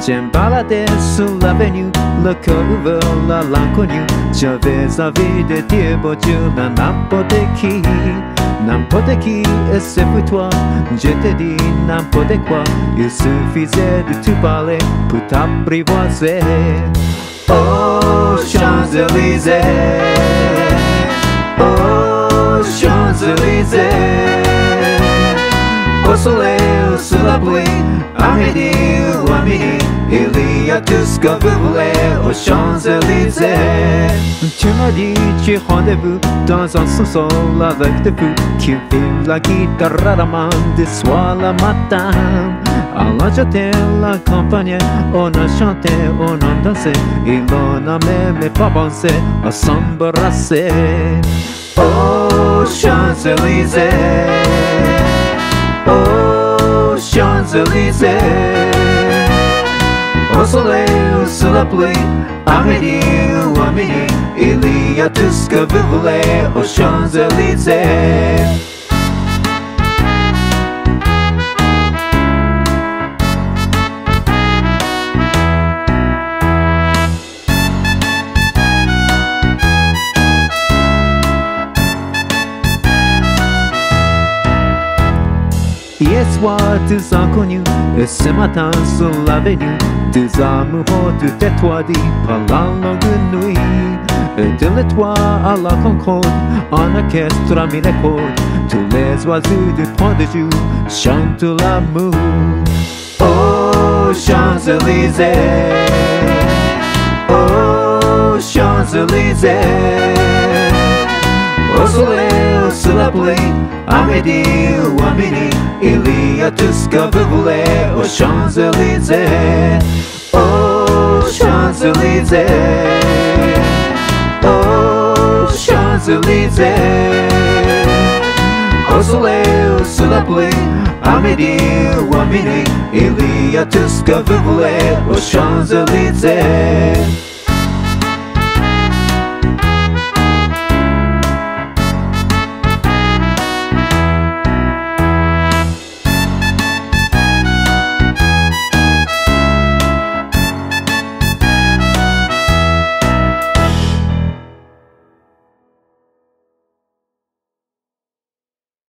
Jam balades, loving you Look over, la lang con you Já vês a vida de bojula Nam podeki, nam podeki Except toi, je te dis Nam podekwa, il suffisait De te parler pour t'apprivoiser Oh, Champs-Élysées Oh, Champs-Élysées Au soleil, sous la pluie À midi il y a tout ce vous voulez aux Champs-Élysées. Tu m'as dit, tu rendez-vous dans un sous-sol avec des fous vivent la guitare à la main du soir le matin. Alors j'étais la campagne, on a chanté, on a dansé, et on a même pas pensé à s'embrasser. Oh, Champs-Élysées, oh, Champs-Élysées, au soleil ou sous la pluie, à midi à midi, il y a tout ce que vous voulez aux Champs-Élysées. Soir, deux inconnus, et ce matin sur l'avenue, deux amoureux de étoilés par la longue nuit. De l'étoile à la concorde, en orchestre à mille cordes, tous les oiseaux du point de vue chantent l'amour. Oh, Champs-Élysées, oh, Champs-Élysées, au soleil sous la pluie, à midi ou à midi, Ильятовска бывле, о Champs-Élysées, о Champs-Élysées, о Champs-Élysées. Osoleu, Sulaplé, Amédée, Ilia, tuska Vivle, o Champs-Élysées.